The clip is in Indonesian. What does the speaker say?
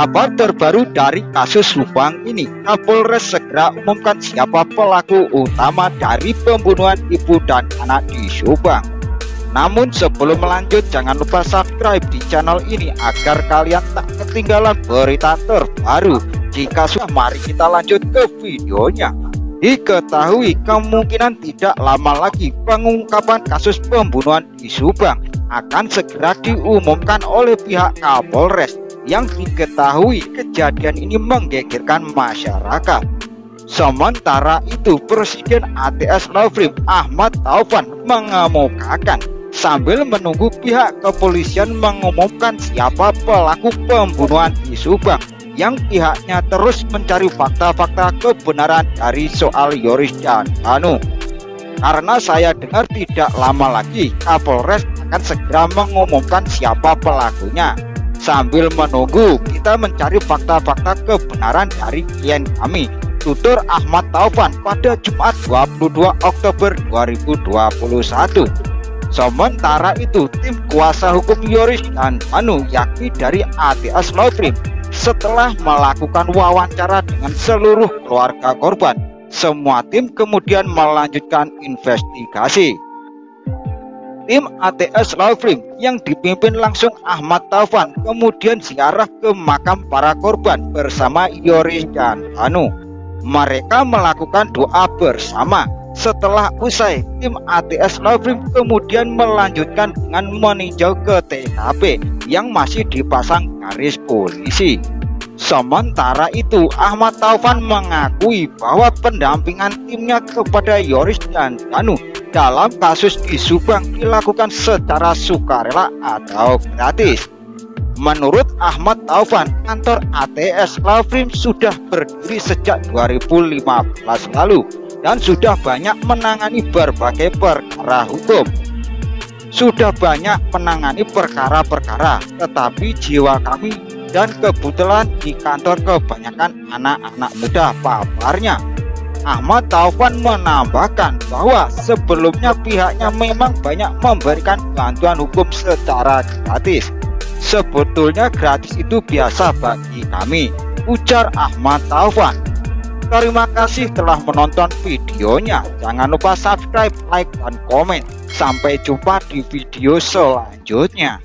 Kabar terbaru dari kasus Subang ini, Kapolres segera umumkan siapa pelaku utama dari pembunuhan ibu dan anak di Subang. Namun sebelum melanjut jangan lupa subscribe di channel ini agar kalian tak ketinggalan berita terbaru. Jika sudah mari kita lanjut ke videonya. Diketahui kemungkinan tidak lama lagi pengungkapan kasus pembunuhan di Subang akan segera diumumkan oleh pihak Kapolres yang diketahui kejadian ini menggegerkan masyarakat. Sementara itu Presiden ATS Lovrim Ahmad Taufan mengemukakan sambil menunggu pihak kepolisian mengumumkan siapa pelaku pembunuhan di Subang yang pihaknya terus mencari fakta-fakta kebenaran dari soal Yoris dan Anu. Karena saya dengar tidak lama lagi Kapolres akan segera mengumumkan siapa pelakunya. Sambil menunggu, kita mencari fakta-fakta kebenaran dari klien kami, Tutur Ahmad Taufan pada Jumat 22 Oktober 2021. Sementara itu, tim kuasa hukum Yoris dan Anu yakni dari ATS Law setelah melakukan wawancara dengan seluruh keluarga korban, semua tim kemudian melanjutkan investigasi tim ATS Lawfrim yang dipimpin langsung Ahmad Taufan kemudian ziarah ke makam para korban bersama Yoris dan Anu. Mereka melakukan doa bersama. Setelah usai, tim ATS Lawfrim kemudian melanjutkan dengan meninjau ke TKP yang masih dipasang garis polisi. Sementara itu, Ahmad Taufan mengakui bahwa pendampingan timnya kepada Yoris dan Danu dalam kasus di Subang dilakukan secara sukarela atau gratis. Menurut Ahmad Taufan, kantor ATS Lavrim sudah berdiri sejak 2015 lalu dan sudah banyak menangani berbagai perkara hukum. Sudah banyak menangani perkara-perkara, tetapi jiwa kami dan kebetulan di kantor kebanyakan anak-anak muda paparnya. Ahmad Taufan menambahkan bahwa sebelumnya pihaknya memang banyak memberikan bantuan hukum secara gratis. Sebetulnya gratis itu biasa bagi kami, ujar Ahmad Taufan. Terima kasih telah menonton videonya. Jangan lupa subscribe, like, dan komen. Sampai jumpa di video selanjutnya.